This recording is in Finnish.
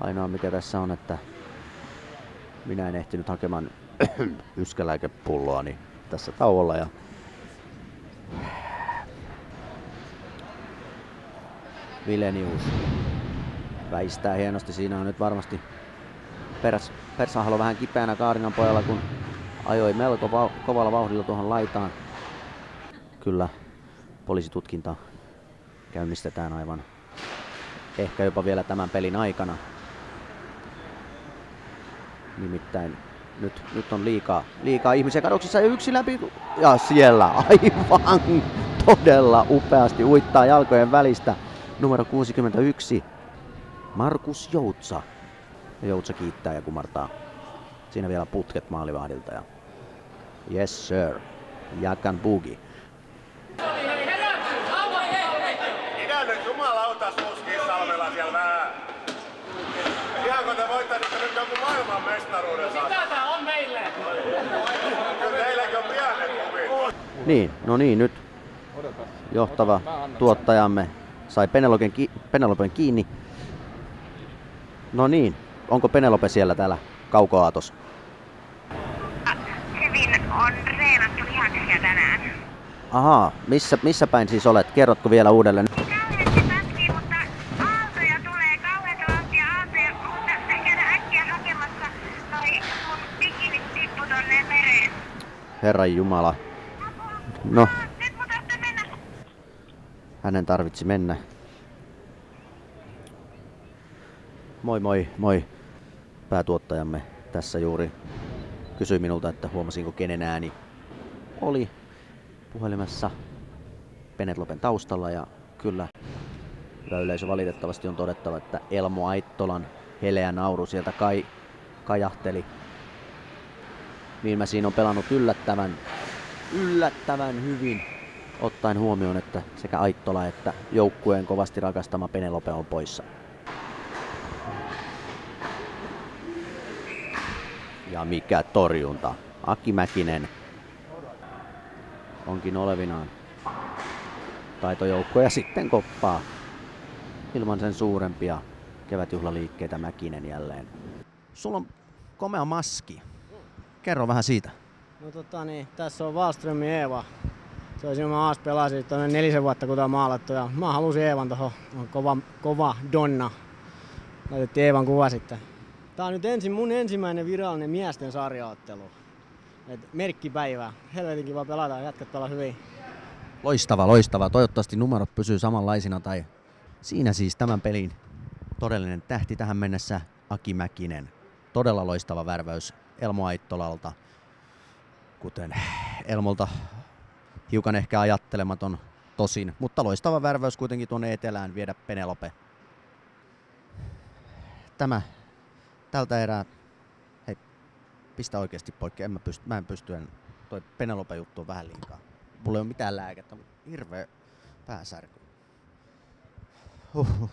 Ainoa mikä tässä on, että minä en ehtinyt hakemaan yskälääkepulloa niin tässä tauolla ja Vilenius väistää hienosti. Siinä on nyt varmasti Pers, Persahalo vähän kipeänä Kaarinan pojalla, kun ajoi melko va- kovalla vauhdilla tuohon laitaan. Kyllä poliisitutkinta käynnistetään aivan ehkä jopa vielä tämän pelin aikana. Nimittäin nyt, nyt on liikaa, liikaa ihmisiä kadoksissa ja yksi läpi. Ja siellä aivan todella upeasti uittaa jalkojen välistä numero 61 Markus Joutsa. Ja Joutsa kiittää ja kumartaa siinä vielä putket maalivahdilta. Ja yes sir, Jakan Bugi. Jonkun maailman mestaruuden saa? Mitä tää on meille? Kyllä teilläkin on pienet huvit. Niin, no niin, nyt johtava tuottajamme sai Penelopen, ki- Penelopen kiinni. No niin, onko Penelope siellä täällä kaukoaatos? Hyvin on reenattu lihaksia tänään. Ahaa, missä, missä päin siis olet? Kerrotko vielä uudelleen? Herran Jumala. No, hänen tarvitsi mennä. Moi moi, moi. Päätuottajamme tässä juuri kysyi minulta, että huomasinko kenen ääni oli puhelimessa Penetlopen taustalla ja kyllä hyvä yleisö valitettavasti on todettava, että Elmo Aittolan heleä nauru sieltä kai, kajahteli. Vilmäsiin on pelannut yllättävän, yllättävän hyvin ottaen huomioon, että sekä Aittola että joukkueen kovasti rakastama Penelope on poissa. Ja mikä torjunta. Aki Mäkinen onkin olevinaan taitojoukko ja sitten koppaa ilman sen suurempia kevätjuhlaliikkeitä Mäkinen jälleen. Sulla on komea maski. Kerro vähän siitä. No tota niin, tässä on Wallströmin Eeva. Se on siinä mä Aas pelasin tuonne nelisen vuotta kun on maalattu ja mä halusin Eevan tohon. On kova, kova donna. Laitettiin Eevan kuva sitten. Tää on nyt ensin mun ensimmäinen virallinen miesten sarjaottelu. Et merkkipäivä. Helvetin kiva pelata, jatkat pelaa hyvin. Loistava, loistava. Toivottavasti numerot pysyy samanlaisina tai siinä siis tämän pelin todellinen tähti tähän mennessä Aki Mäkinen. Todella loistava värväys Elmo Aittolalta. Kuten Elmolta hiukan ehkä ajattelematon tosin, mutta loistava värväys kuitenkin tuonne etelään viedä Penelope. Tämä tältä erää, hei, pistä oikeasti poikki, en mä, pysty, mä en pysty, en, toi Penelope juttu on vähän liikaa. Mulla ei ole mitään lääkettä, mutta hirveä pääsärky. Huh.